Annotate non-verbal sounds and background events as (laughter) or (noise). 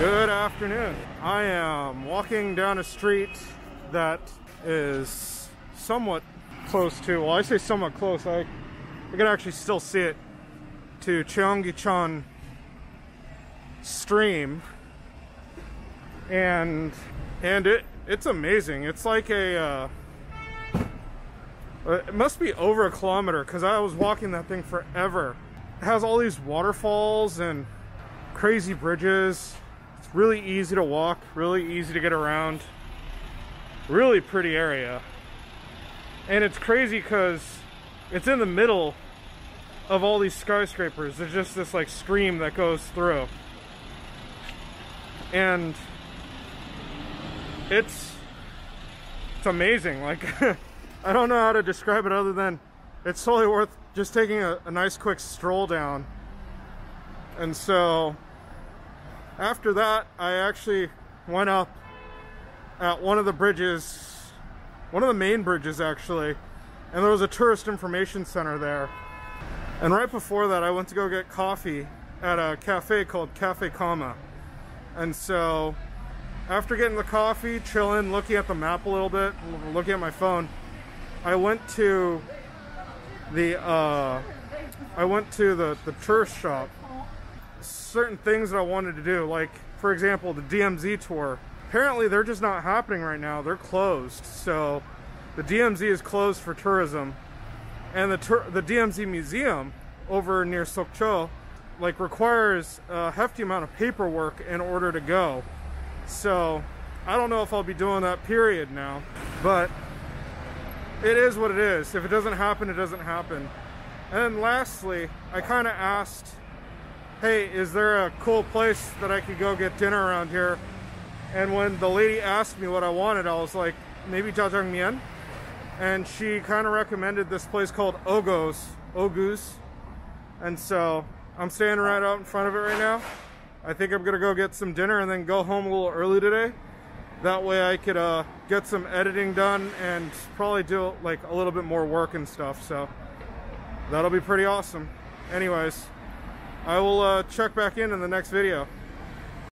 Good afternoon. I am walking down a street that is somewhat close to, well, I say somewhat close, I, I can actually still see it, to Cheonggyecheon stream. And, and it, it's amazing. It's like a, uh, it must be over a kilometer because I was walking that thing forever. It has all these waterfalls and crazy bridges. Really easy to walk, really easy to get around. Really pretty area. And it's crazy because it's in the middle of all these skyscrapers. There's just this like stream that goes through. And it's it's amazing. Like (laughs) I don't know how to describe it other than it's totally worth just taking a, a nice quick stroll down. And so after that, I actually went up at one of the bridges, one of the main bridges actually, and there was a tourist information center there. And right before that, I went to go get coffee at a cafe called Cafe Kama. And so after getting the coffee, chilling, looking at the map a little bit, looking at my phone, I went to the uh, I went to the the tourist shop. Certain things that I wanted to do, like for example, the DMZ tour. Apparently, they're just not happening right now. They're closed. So the DMZ is closed for tourism, and the the DMZ museum over near Sokcho like requires a hefty amount of paperwork in order to go. So I don't know if I'll be doing that period now, but it is what it is. If it doesn't happen, it doesn't happen. And then lastly, I kind of asked, hey, is there a cool place that I could go get dinner around here? And when the lady asked me what I wanted, I was like, maybe jjajangmyeon? And she kind of recommended this place called Ogos, Ogus. And so I'm standing right out in front of it right now. I think I'm gonna go get some dinner and then go home a little early today. That way I could uh, get some editing done and probably do like a little bit more work and stuff. So that'll be pretty awesome. Anyways, I will uh, check back in in the next video.